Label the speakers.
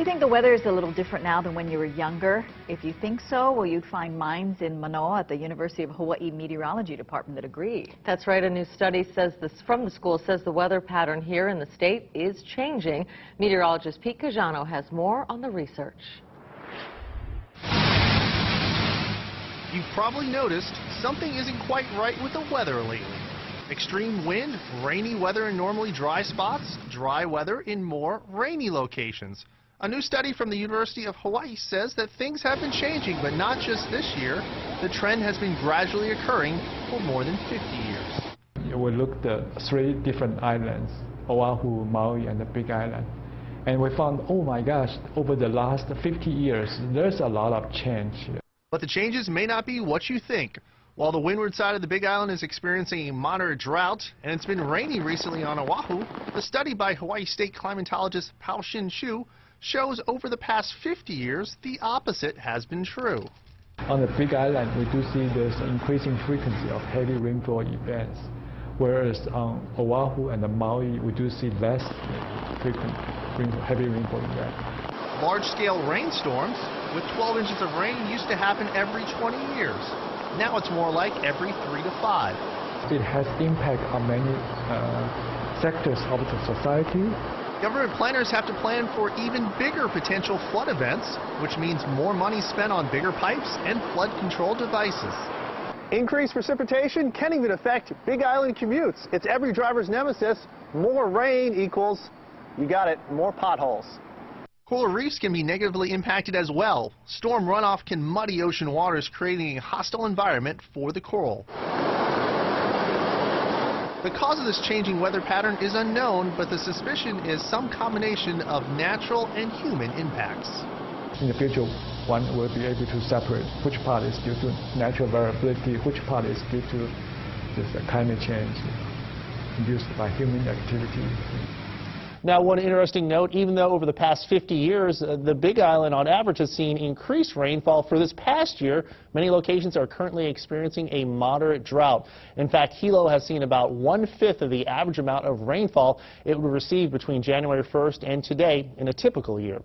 Speaker 1: you think the weather is a little different now than when you were younger? If you think so, well, you'd find minds in Manoa at the University of Hawaii Meteorology Department that agree.
Speaker 2: That's right. A new study says this from the school says the weather pattern here in the state is changing. Meteorologist Pete Cajano has more on the research.
Speaker 3: You've probably noticed something isn't quite right with the weather lately. Extreme wind, rainy weather in normally dry spots, dry weather in more rainy locations. A new study from the University of Hawaii says that things have been changing, but not just this year. The trend has been gradually occurring for more than 50 years.
Speaker 4: We looked at three different islands, Oahu, Maui, and the Big Island. And we found, oh my gosh, over the last 50 years, there's a lot of change.
Speaker 3: But the changes may not be what you think. While the windward side of the Big Island is experiencing a moderate drought, and it's been rainy recently on Oahu, the study by Hawaii State climatologist Pao-Shin Chu shows over the past 50 years, the opposite has been true.
Speaker 4: On the Big Island, we do see this increasing frequency of heavy rainfall events, whereas on Oahu and the Maui, we do see less frequent heavy rainfall events.
Speaker 3: Large-scale rainstorms with 12 inches of rain used to happen every 20 years. Now it's more like every three to five.
Speaker 4: It has impact on many uh, sectors of the society,
Speaker 3: Government planners have to plan for even bigger potential flood events, which means more money spent on bigger pipes and flood control devices.
Speaker 5: Increased precipitation can even affect Big Island commutes. It's every driver's nemesis. More rain equals, you got it, more potholes.
Speaker 3: Coral reefs can be negatively impacted as well. Storm runoff can muddy ocean waters, creating a hostile environment for the coral. The cause of this changing weather pattern is unknown, but the suspicion is some combination of natural and human impacts.
Speaker 4: In the future, one will be able to separate which part is due to natural variability, which part is due to this climate change induced by human activity.
Speaker 6: Now, one interesting note, even though over the past 50 years, uh, the Big Island on average has seen increased rainfall for this past year, many locations are currently experiencing a moderate drought. In fact, Hilo has seen about one-fifth of the average amount of rainfall it would receive between January 1st and today in a typical year.